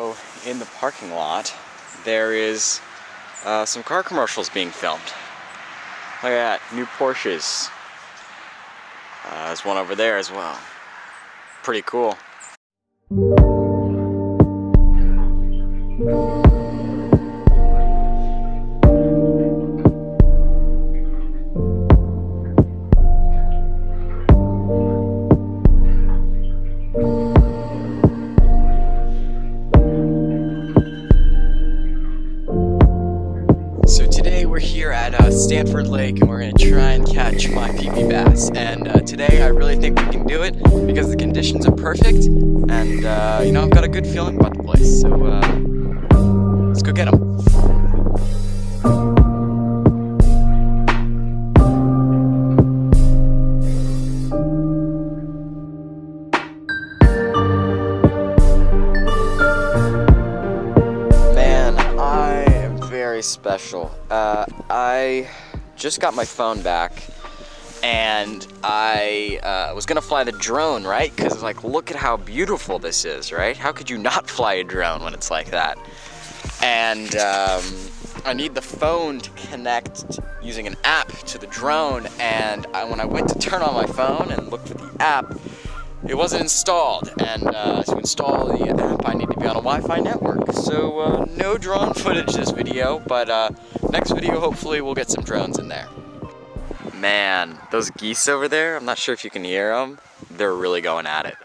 So in the parking lot, there is uh, some car commercials being filmed. Look at that, new Porsches. Uh, there's one over there as well. Pretty cool. Stafford Lake and we're going to try and catch my PB bass. And uh, today I really think we can do it because the conditions are perfect and uh, you know I've got a good feeling about the place. So uh, let's go get them. Man, I am very special. Uh, I just got my phone back and I uh, was gonna fly the drone, right? Because like, look at how beautiful this is, right? How could you not fly a drone when it's like that? And um, I need the phone to connect using an app to the drone. And I, when I went to turn on my phone and look for the app, it wasn't installed. And uh, to install the app, I need to be on a Wi-Fi network. So uh, no drone footage this video, but uh, next video, hopefully we'll get some drones in there. Man, those geese over there, I'm not sure if you can hear them. They're really going at it.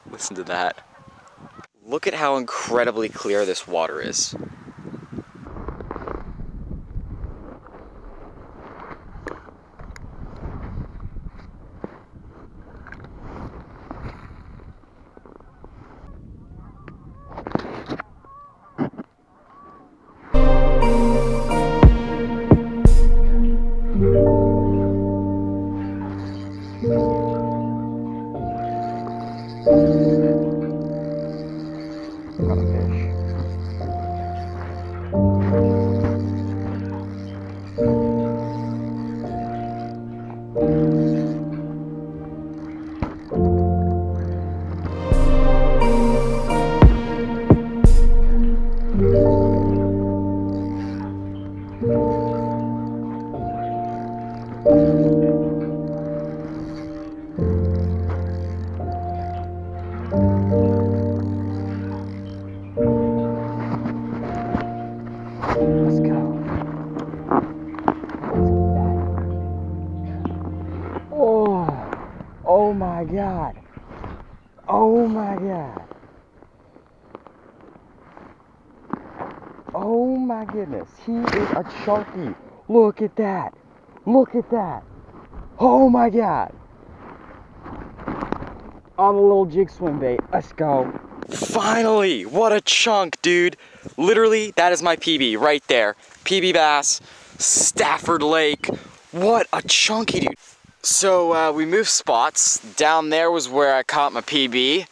Listen to that. Look at how incredibly clear this water is. Oh my God. Oh my God. Oh my goodness. He is a chunky. Look at that. Look at that. Oh my God. On a little jig swim bait. Let's go. Finally! What a chunk, dude. Literally, that is my PB right there. PB bass, Stafford Lake. What a chunky dude. So uh, we moved spots. Down there was where I caught my PB.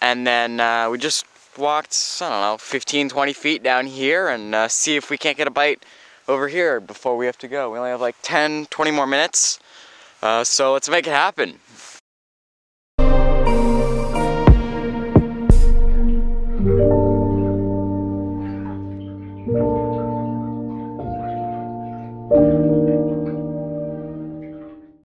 And then uh, we just walked, I don't know, 15, 20 feet down here and uh, see if we can't get a bite over here before we have to go. We only have like 10, 20 more minutes. Uh, so let's make it happen.